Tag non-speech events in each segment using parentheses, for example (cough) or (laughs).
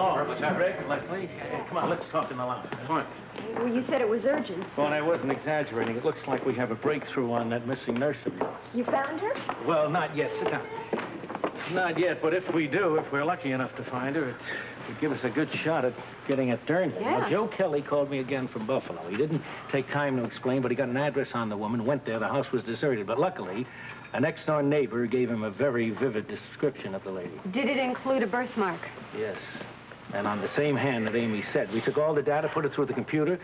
Oh, Rick, Lesley, uh, come on, let's talk in the lounge. Come on. Well, you said it was urgent. so- Well, I wasn't exaggerating. It looks like we have a breakthrough on that missing nurse of yours. You found her? Well, not yet. Sit down. Not yet, but if we do, if we're lucky enough to find her, it would give us a good shot at getting at Dern. Yeah. Now, Joe Kelly called me again from Buffalo. He didn't take time to explain, but he got an address on the woman, went there. The house was deserted, but luckily, a next-door neighbor gave him a very vivid description of the lady. Did it include a birthmark? Yes. And on the same hand that Amy said. We took all the data, put it through the computer,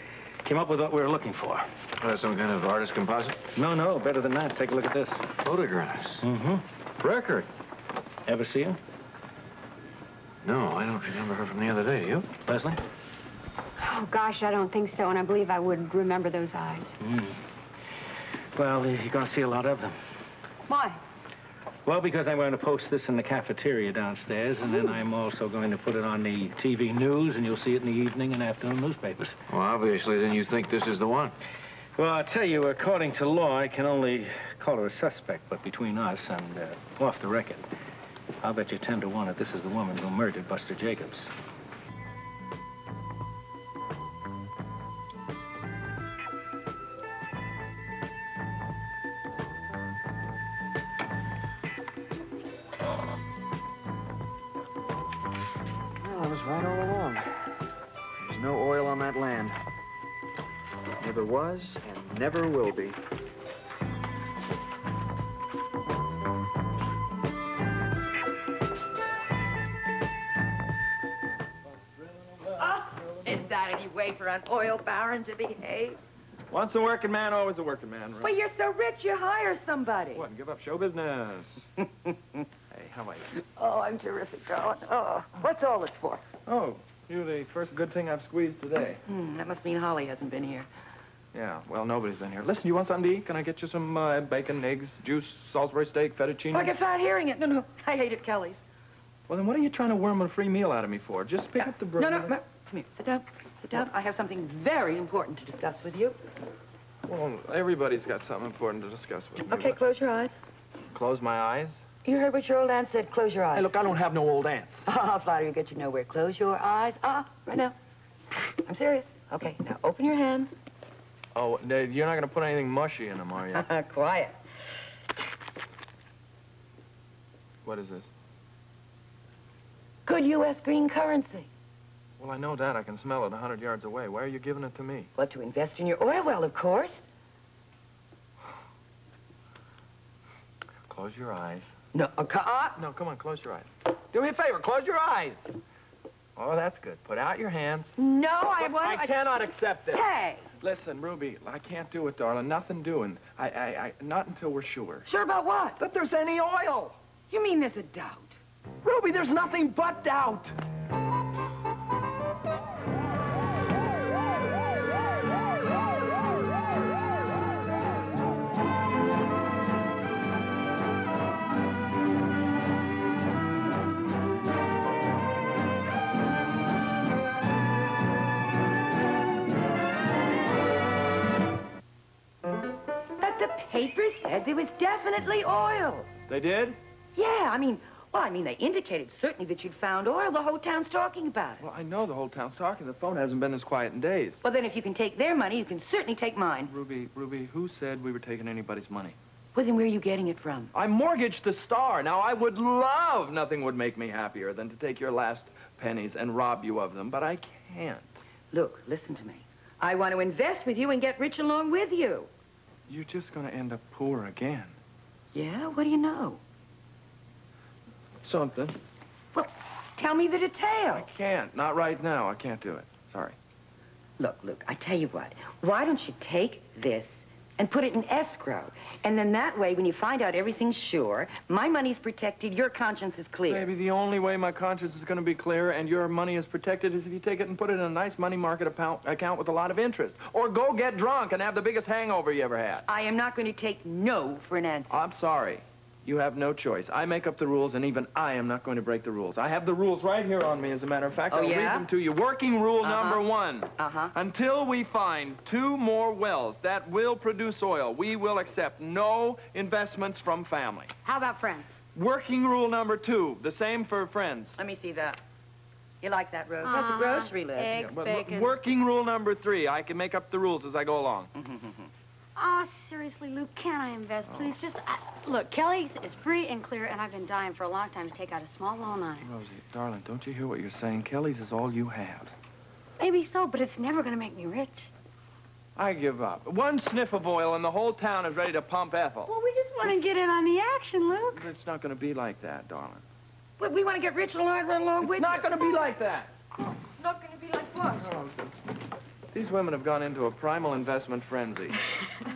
came up with what we were looking for. Uh, some kind of artist composite? No, no, better than that. Take a look at this. Photographs. Mm-hmm. Record. Ever see her? No, I don't remember her from the other day. You? Lesley? Oh, gosh, I don't think so, and I believe I would remember those eyes. Mm. Well, you're going to see a lot of them. Why? Well, because I'm going to post this in the cafeteria downstairs, and then I'm also going to put it on the TV news, and you'll see it in the evening and afternoon newspapers. Well, obviously, then you think this is the one. Well, I'll tell you, according to law, I can only call her a suspect, but between us and uh, off the record, I'll bet you 10 to 1 that this is the woman who murdered Buster Jacobs. Was right all along. There's no oil on that land. Never was and never will be. Is that any way for an oil baron to behave? Once a working man, always a working man. Well, you're so rich, you hire somebody. What, and give up show business? (laughs) hey, how are you? Oh, I'm terrific, darling. Oh, what's all this for? Oh, you're the first good thing I've squeezed today. Hmm, that must mean Holly hasn't been here. Yeah, well, nobody's been here. Listen, you want something to eat? Can I get you some uh, bacon, eggs, juice, Salisbury steak, fettuccine? I get fat hearing it. No, no, I hate it, Kelly's. Well, then what are you trying to worm a free meal out of me for? Just pick up the bread. No, no, no, come here. Sit down. Sit down. I have something very important to discuss with you. Well, everybody's got something important to discuss with me. Okay, close your eyes. Close my eyes. You heard what your old aunt said. Close your eyes. Hey, look, I don't have no old aunts. (laughs) Ah, flattery will get you nowhere. Close your eyes. Ah, right now. I'm serious. Okay, now open your hands. Oh, Dave, you're not going to put anything mushy in them, are you? (laughs) Quiet. what is this? Good U.S. green currency. Well, I know that. I can smell it a hundred yards away. Why are you giving it to me? What, to invest in your oil well, of course. (sighs) Close your eyes. No, uh, uh, No, come on, close your eyes. Do me a favor, close your eyes. Oh, that's good. Put out your hands. no, I won't. I cannot accept this. Hey, Listen, Ruby, I can't do it, darling. Nothing doing. I, I, I, not until we're sure. sure about what? That there's any oil. You mean there's a doubt? Ruby, there's nothing but doubt. Said there was definitely oil. They did? Yeah, I mean, well, I mean, they indicated certainly that you'd found oil. The whole town's talking about it. Well, I know the whole town's talking. The phone hasn't been as quiet in days. Well, then if you can take their money, you can certainly take mine. Ruby, Ruby, who said we were taking anybody's money? Well, then where are you getting it from? I mortgaged the Star. Now, I would love, nothing would make me happier than to take your last pennies and rob you of them, but I can't. Look, listen to me. I want to invest with you and get rich along with you. You're just going to end up poor again. Yeah? What do you know? Something. Well, tell me the detail. I can't. Not right now. I can't do it. Sorry. Look, look, I tell you what. Why don't you take this and put it in escrow? And then that way, when you find out everything's sure, my money's protected, your conscience is clear. Maybe the only way my conscience is going to be clear and your money is protected is if you take it and put it in a nice money market account, account with a lot of interest. Or go get drunk and have the biggest hangover you ever had. I am not going to take no for an answer. I'm sorry. You have no choice. I make up the rules, and even I am not going to break the rules. I have the rules right here on me, as a matter of fact. Oh, I'll yeah? read them to you. Working rule Uh-huh. number one. Uh-huh. Until we find two more wells that will produce oil, we will accept no investments from family. How about friends? Working rule number two, the same for friends. Let me see that. You like that, Rose? That's a grocery list. Eggs, Well, bacon. Working rule number three. I can make up the rules as I go along. Oh, seriously, Luke, can I invest, oh. please? Just, I, look, Kelly's is free and clear, and I've been dying for a long time to take out a small loan on it. Rosie, darling, don't you hear what you're saying? Kelly's is all you have. Maybe so, but it's never going to make me rich. I give up. One sniff of oil and the whole town is ready to pump Ethel. Well, we just want to get in on the action, Luke. It's not going to be like that, darling. But we want to get rich along, run along with It's not going to be like that. Not going to be like what? Oh, These women have gone into a primal investment frenzy.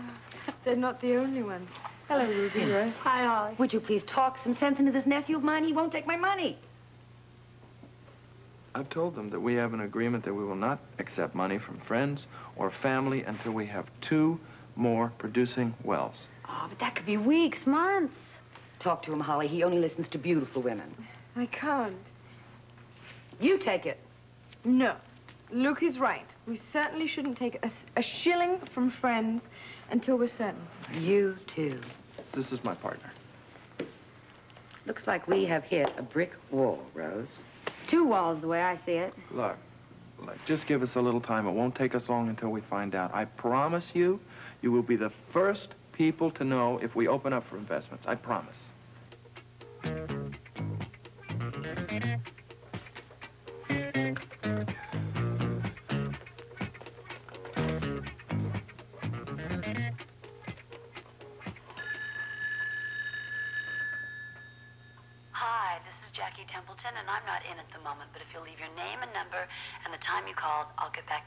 (laughs) They're not the only ones. Hello, Ruby. Rose. Hi, Holly. Would you please talk some sense into this nephew of mine? He won't take my money. I've told them that we have an agreement that we will not accept money from friends or family until we have two more producing wells. Oh, but that could be weeks, months. Talk to him, Holly. He only listens to beautiful women. I can't. You take it. No. Luke is right. We certainly shouldn't take a, a shilling from friends until we're certain. You too. This is my partner. Looks like we have hit a brick wall, Rose. Two walls, the way I see it. Look, look, just give us a little time. It won't take us long until we find out. I promise you, you will be the first people to know if we open up for investments. I promise.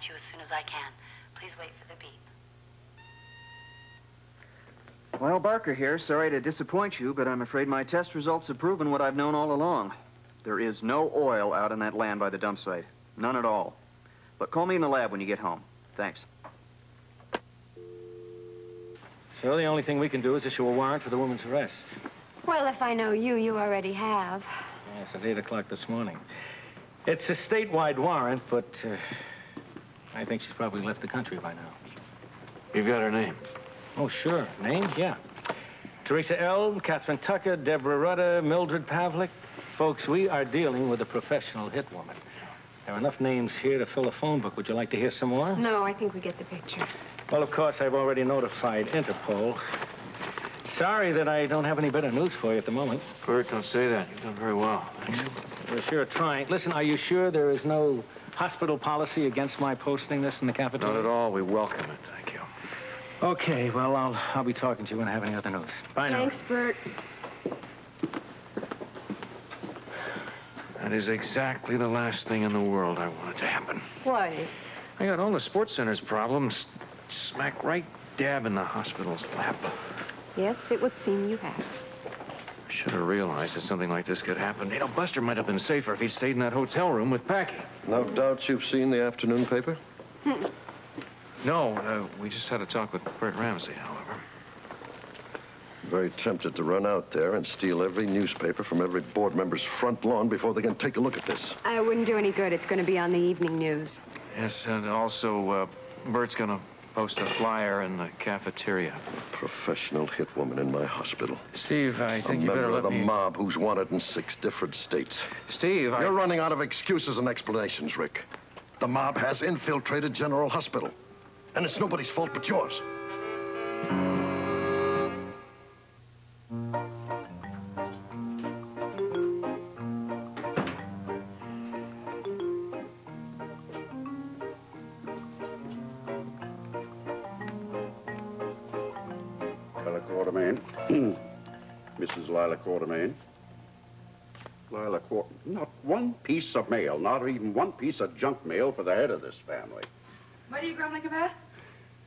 To you as soon as I can. Please wait for the beep. Well, Barker here. Sorry to disappoint you, but I'm afraid my test results have proven what I've known all along. There is no oil out in that land by the dump site. None at all. But call me in the lab when you get home. Thanks. So the only thing we can do is issue a warrant for the woman's arrest. Well, if I know you, you already have. Yes, at 8 o'clock this morning. It's a statewide warrant, but uh, I think she's probably left the country by now. You've got her name. Oh, sure. Name? Yeah. Teresa Elm, Catherine Tucker, Deborah Rudder, Mildred Pavlik. Folks, we are dealing with a professional hit woman. There are enough names here to fill a phone book. Would you like to hear some more? No, I think we get the picture. Well, of course, I've already notified Interpol. Sorry that I don't have any better news for you at the moment. Bert, don't say that. You've done very well. Thanks. We're sure trying. Listen, are you sure there is no hospital policy against my posting this in the cafeteria? Not at all. We welcome it. Thank you. Okay, well, I'll, I'll be talking to you when I have any other news. Bye now. Thanks, Bert. That is exactly the last thing in the world I wanted to happen. Why? I got all the sports center's problems smack right dab in the hospital's lap. Yes, it would seem you have. Should have realized that something like this could happen. You know, Buster might have been safer if he'd stayed in that hotel room with Packy. No doubt you've seen the afternoon paper? (laughs) No, uh, we just had a talk with Bert Ramsey, however. Very tempted to run out there and steal every newspaper from every board member's front lawn before they can take a look at this. I wouldn't do any good. It's going to be on the evening news. Yes, and also, uh, Bert's gonna post a flyer in the cafeteria. Professional hit woman in my hospital. Steve, I think you member better of the me... mob who's wanted in six different states. Steve, I... You're running out of excuses and explanations, Rick. The mob has infiltrated General Hospital. And it's nobody's fault but yours. Lila Quart... Not one piece of mail, not even one piece of junk mail for the head of this family. What are you grumbling about?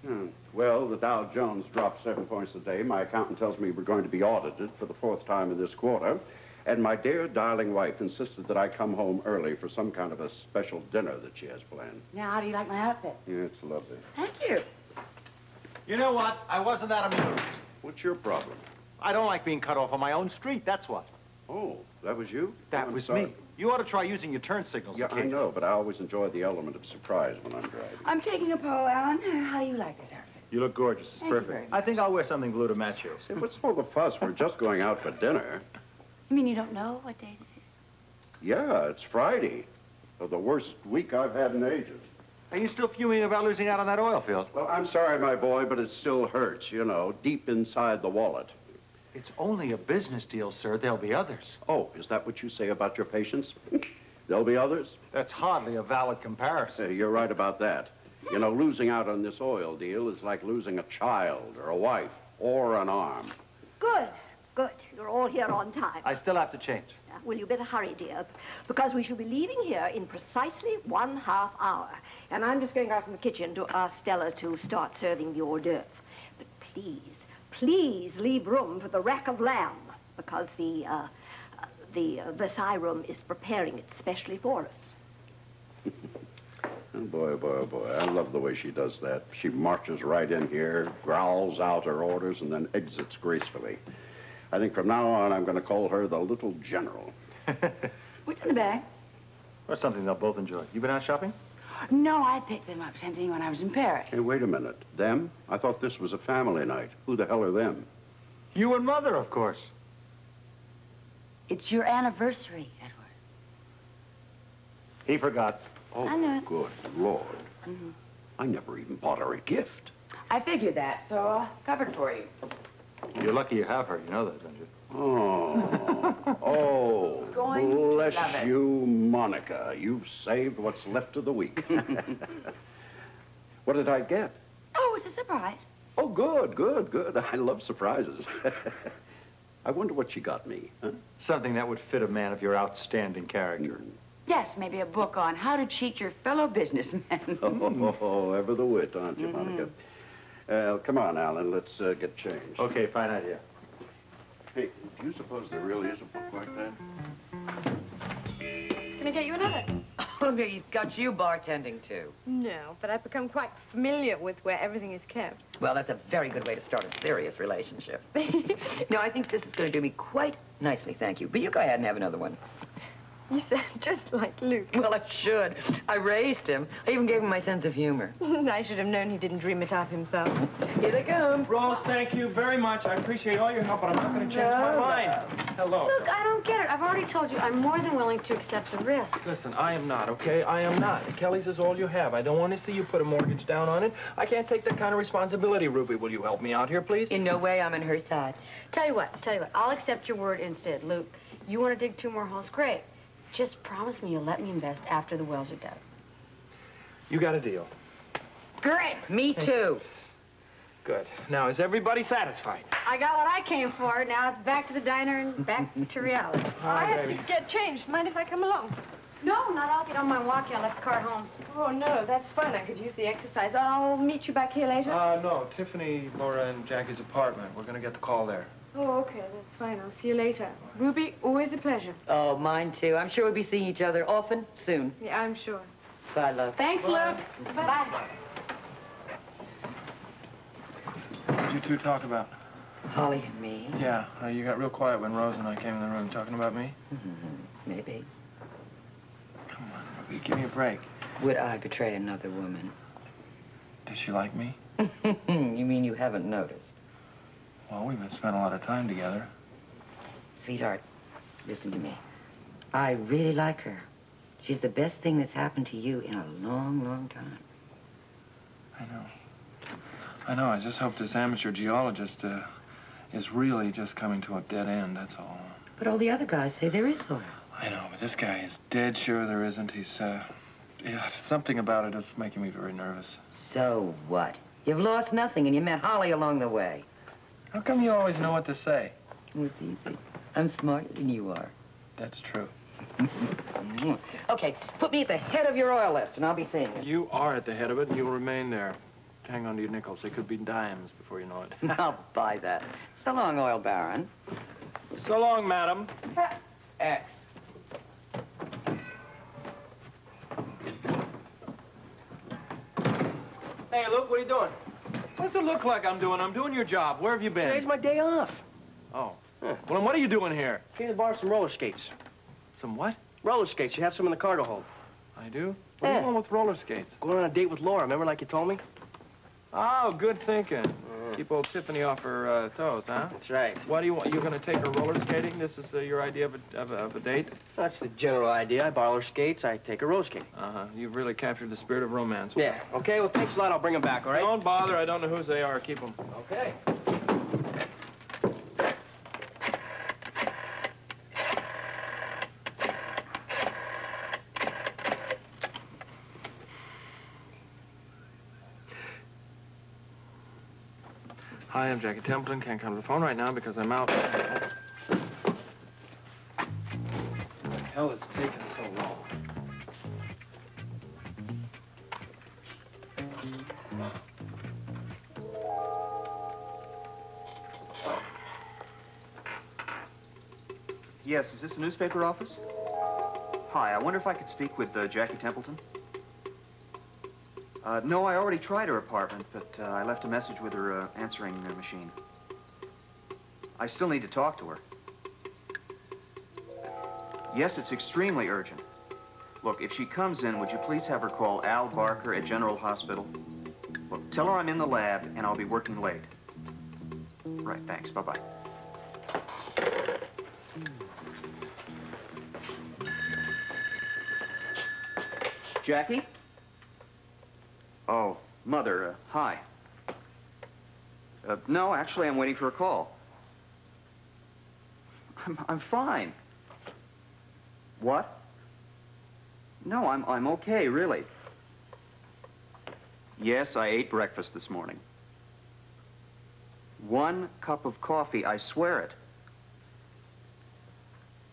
Hmm. Well, the Dow Jones dropped seven points a day. My accountant tells me we're going to be audited for the fourth time in this quarter. And my dear, darling wife insisted that I come home early for some kind of a special dinner that she has planned. Now, how do you like my outfit? Yeah, it's lovely. Thank you. You know what? I wasn't that amused. What's your problem? I don't like being cut off on my own street, that's what. Oh, that was you? That I'm was sorry. me. You ought to try using your turn signals Yeah, I occasionally. know, but I always enjoy the element of surprise when I'm driving. I'm taking a poll, Alan. How do you like this outfit? You look gorgeous. It's Thank you perfect. very I think I'll wear something blue to match you. Say, what's all the fuss? We're just going out for dinner. You mean you don't know what day this is? Yeah, it's Friday. of the worst week I've had in ages. Are you still fuming about losing out on that oil field? Well, I'm sorry, my boy, but it still hurts, you know, deep inside the wallet. It's only a business deal, sir. There'll be others. Oh, is that what you say about your patients? (laughs) There'll be others? That's hardly a valid comparison. Uh, you're right about that. You know, losing out on this oil deal is like losing a child or a wife or an arm. Good, good. You're all here on time. I still have to change. Uh, Well, you better hurry, dear, because we shall be leaving here in precisely one half hour. And I'm just going out in the kitchen to ask Stella to start serving the hors d'oeuvre. But please, please leave room for the rack of lamb, because the, uh, uh, the uh, Versailles room is preparing it specially for us. (laughs) Oh, boy, oh, boy, oh, boy. I love the way she does that. She marches right in here, growls out her orders, and then exits gracefully. I think from now on, I'm going to call her the little general. (laughs) What's in the bag? Or something they'll both enjoy. You been out shopping? No, I picked them up. Same thing when I was in Paris. Hey, wait a minute. Them? I thought this was a family night. Who the hell are them? You and Mother, of course. It's your anniversary, Edward. He forgot. Oh, I know it. good Lord. Mhm. I never even bought her a gift. I figured that, so uh, covered for you. You're lucky you have her. You know that, don't you? Oh, (laughs) oh, Going to bless love it. you, Monica. You've saved what's left of the week. (laughs) what did I get? Oh, it's a surprise. Oh, good, good, good. I love surprises. (laughs) I wonder what she got me. Huh? Something that would fit a man of your outstanding character. Yes, maybe a book on how to cheat your fellow businessmen. Oh, oh, ever the wit, aren't you. Monica? Uh, come on, Alan, let's uh, get changed. Okay, fine idea. Hey, do you suppose there really is a book like that? Can I get you another? (laughs) Oh, he's got you bartending, too. No, but I've become quite familiar with where everything is kept. Well, that's a very good way to start a serious relationship. (laughs) no, I think this is going to do me quite nicely, thank you. But you go ahead and have another one. You sound (laughs) just like Luke. Well, I should. I raised him. I even gave him my sense of humor. (laughs) I should have known he didn't dream it up himself. Here they come. Rose, thank you very much. I appreciate all your help, but I'm not going to change my No, mind. Hello. Look, I don't get it. I've already told you I'm more than willing to accept the risk. Listen, I am not, okay? I am not. Kelly's is all you have. I don't want to see you put a mortgage down on it. I can't take that kind of responsibility, Ruby. Will you help me out here, please? In no way I'm on her side. Tell you what, tell you what, I'll accept your word instead. Luke, you want to dig two more holes? Great. Just promise me you'll let me invest after the wells are dug. You got a deal. Great. Me too. Good. Now, is everybody satisfied? I got what I came for. Now it's back to the diner and back (laughs) to reality. I have to get changed. Mind if I come along? No, not I'll get on my walk. I left the car home. Oh, no, that's fine. I could use the exercise. I'll meet you back here later. Uh, no. Tiffany, Laura, and Jackie's apartment. We're going to get the call there. Oh, okay, that's fine. I'll see you later. Ruby, always a pleasure. Oh, mine too. I'm sure we'll be seeing each other often soon. Yeah, I'm sure. Bye, love. Thanks, Luke. Bye. Bye. What did you two talk about? Holly and me. Yeah, uh, you got real quiet when Rose and I came in the room talking about me. Maybe. Come on, Ruby, give me a break. Would I betray another woman? Does she like me? (laughs) you mean you haven't noticed? Well, we've been spending a lot of time together. Sweetheart, listen to me. I really like her. She's the best thing that's happened to you in a long, long time. I know. I know. I just hope this amateur geologist uh, is really just coming to a dead end, that's all. But all the other guys say there is oil. I know, but this guy is dead sure there isn't. He's, uh, yeah, something about it is making me very nervous. So what? You've lost nothing and you met Holly along the way. How come you always know what to say? Well, it's easy. I'm smarter than you are. That's true. (laughs) okay, put me at the head of your oil list and I'll be seeing you. You are at the head of it, and you'll remain there. Hang on to your nickels. They could be dimes before you know it. (laughs) I'll buy that. So long, oil baron. so long, madam. X. Hey, Luke, what are you doing? What's it look like I'm doing? I'm doing your job. Where have you been? Today's my day off. Oh. Well, then what are you doing here? Came to borrow some roller skates. Some what? Roller skates. You have some in the cargo hold. I do? What are you doing with roller skates? Going on a date with Laura. Remember like you told me? Oh, good thinking. Keep old Tiffany off her uh, toes, huh? That's right. What do you want? You're going to take her roller skating? This is uh, your idea of a, of, a, of a date? That's the general idea. I borrow her skates, I take her roller skating. Uh-huh. You've really captured the spirit of romance. Yeah. Okay, well, thanks a lot. I'll bring them back, all right? Don't bother. I don't know whose they are. Keep them. Okay. Hi, I'm Jackie Templeton. Can't come to the phone right now because I'm out. What the hell is taking so long? Yes, is this the newspaper office? Hi, I wonder if I could speak with uh, Jackie Templeton? Uh, no, I already tried her apartment, but uh, I left a message with her uh, answering uh, machine. I still need to talk to her. Yes, it's extremely urgent. Look, if she comes in, would you please have her call Al Barker at General Hospital? Look, tell her I'm in the lab and I'll be working late. Right, thanks. Bye-bye. Jackie? Oh, Mother, uh, hi. Uh, no, actually, I'm waiting for a call. I'm, I'm fine. What? No, I'm, I'm okay, really. Yes, I ate breakfast this morning. One cup of coffee, I swear it.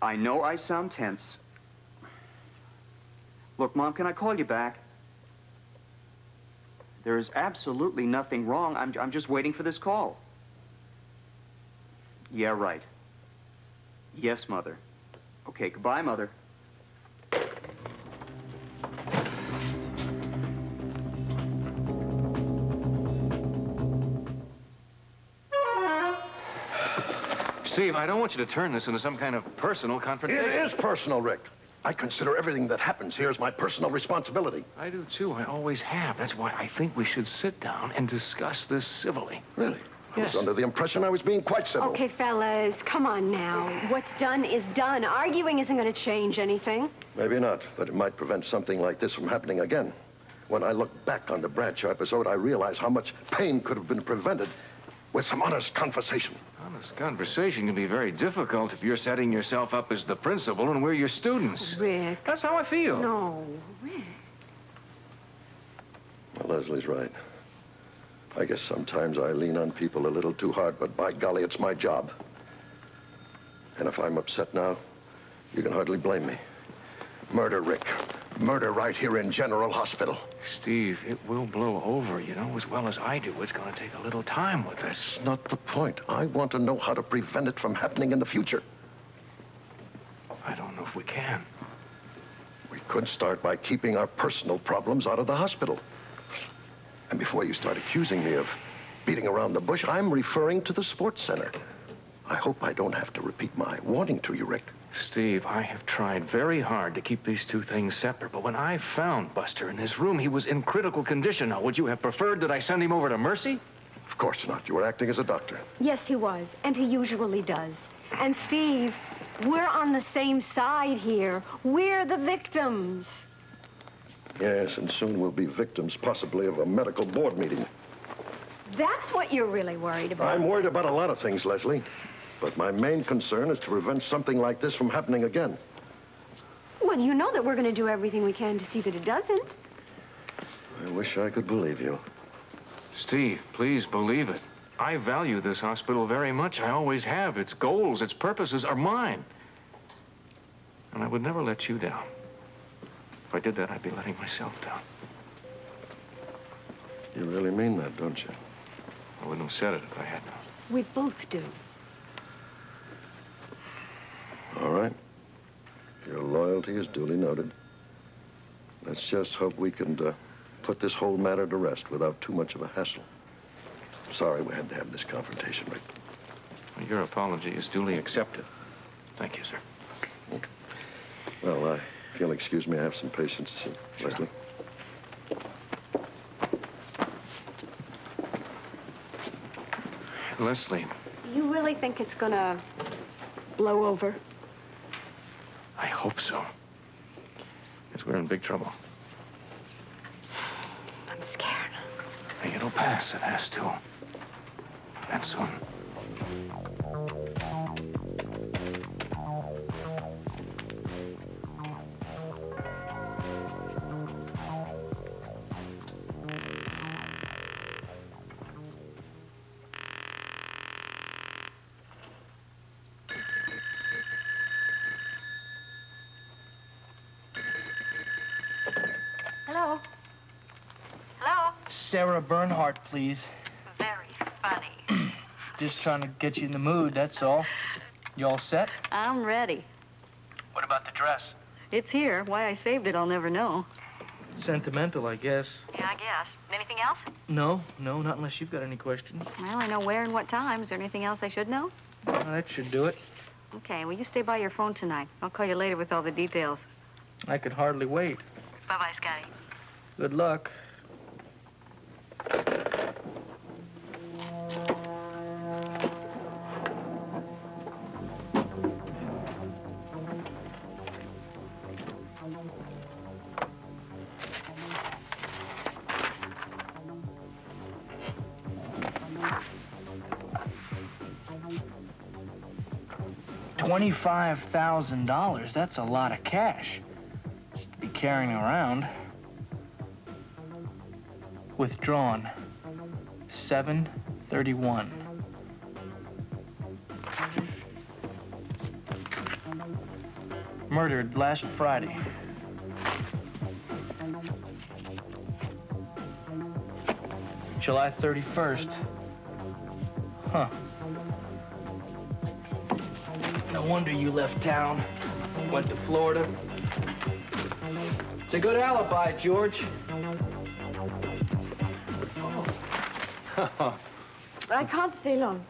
I know I sound tense. Look, Mom, can I call you back? There is absolutely nothing wrong. I'm, I'm just waiting for this call. Yeah, right. Yes, Mother. Okay, goodbye, Mother. Steve, I don't want you to turn this into some kind of personal confrontation. It is personal, Rick. I consider everything that happens here as my personal responsibility. I do, too. I always have. That's why I think we should sit down and discuss this civilly. Really? I Yes. was under the impression I was being quite civil. Okay, fellas, come on now. What's done is done. Arguing isn't going to change anything. Maybe not, but it might prevent something like this from happening again. When I look back on the Bradshaw episode, I realize how much pain could have been prevented with some honest conversation. Honest conversation can be very difficult if you're setting yourself up as the principal and we're your students. Rick. That's how I feel. No, Rick. Well, Lesley's right. I guess sometimes I lean on people a little too hard, but by golly, it's my job. And if I'm upset now, you can hardly blame me. Murder, Rick. Murder right here in General Hospital. Steve, it will blow over. You know as well as I do. It's going to take a little time with this. That's not the point. I want to know how to prevent it from happening in the future. I don't know if we can. We could start by keeping our personal problems out of the hospital. And before you start accusing me of beating around the bush, I'm referring to the sports center. I hope I don't have to repeat my warning to you, Rick. Steve, I have tried very hard to keep these two things separate, but when I found Buster in his room, he was in critical condition. Now, would you have preferred that I send him over to Mercy? Of course not. You were acting as a doctor. Yes, he was, and he usually does. And Steve, we're on the same side here. We're the victims. Yes, and soon we'll be victims, possibly, of a medical board meeting. That's what you're really worried about. I'm worried about a lot of things, Lesley. But my main concern is to prevent something like this from happening again. Well, you know that we're going to do everything we can to see that it doesn't. I wish I could believe you. Steve, please believe it. I value this hospital very much. I always have. Its goals, its purposes are mine. And I would never let you down. If I did that, I'd be letting myself down. You really mean that, don't you? I wouldn't have said it if I had not. We both do. All right. Your loyalty is duly noted. Let's just hope we can uh, put this whole matter to rest without too much of a hassle. Sorry we had to have this confrontation, Rick. Your apology is duly accepted. Thank you, sir. Well, uh, if you'll excuse me, I have some patients to see. Lesley? Lesley, You really think it's gonna blow over? I hope so. Because we're in big trouble. I'm scared. Hey, it'll pass. It has to. And soon. Sarah Bernhardt, please. Very funny. (clears throat) Just trying to get you in the mood, that's all. You all set? I'm ready. What about the dress? It's here. Why I saved it, I'll never know. Sentimental, I guess. Yeah, I guess. Anything else? No, no, not unless you've got any questions. Well, I know where and what time. Is there anything else I should know? Well, that should do it. Okay, well, you stay by your phone tonight. I'll call you later with all the details. I could hardly wait. Bye-bye, Scotty. Good luck. Twenty-five thousand dollars, that's a lot of cash. To be carrying around. Withdrawn. 731. Murdered last Friday. July 31st. Huh. No wonder you left town. Went to Florida. It's a good alibi, George. (laughs) I can't stay long.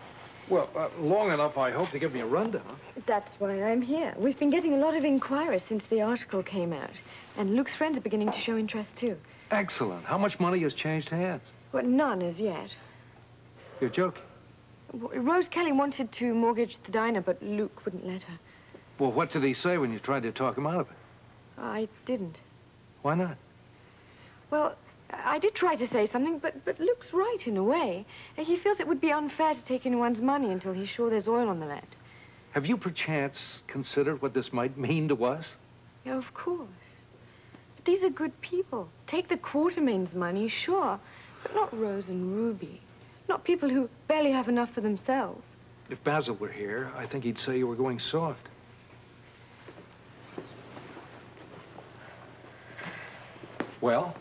Well, uh, long enough, I hope, to give me a rundown. That's why I'm here. We've been getting a lot of inquiries since the article came out. And Luke's friends are beginning to show interest, too. Excellent. How much money has changed hands? But none as yet. You're joking. Rose Kelly wanted to mortgage the diner, but Luke wouldn't let her. Well, what did he say when you tried to talk him out of it? I didn't. Why not? Well, I did try to say something, but, but Luke's right in a way. He feels it would be unfair to take anyone's money until he's sure there's oil on the land. Have you perchance considered what this might mean to us? Yeah, of course. But these are good people. Take the Quartermaine's money, sure, but not Rose and Ruby. Not people who barely have enough for themselves. If Basil were here, I think he'd say you were going soft. Well,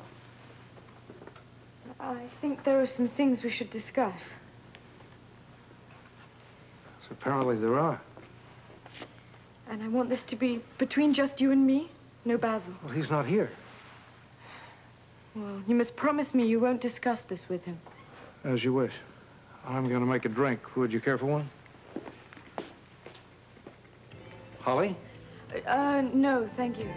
I think there are some things we should discuss. so apparently there are. And I want this to be between just you and me, no Basil. Well, he's not here. Well, you must promise me you won't discuss this with him. As you wish. I'm going to make a drink. Would you care for one? Holly? Uh, no, thank you.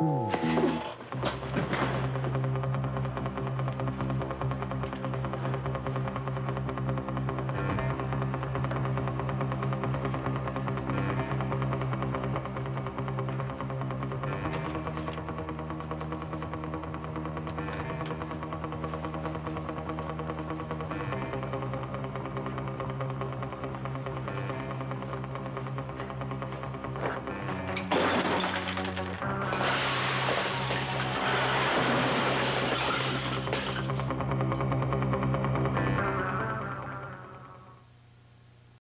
Mm.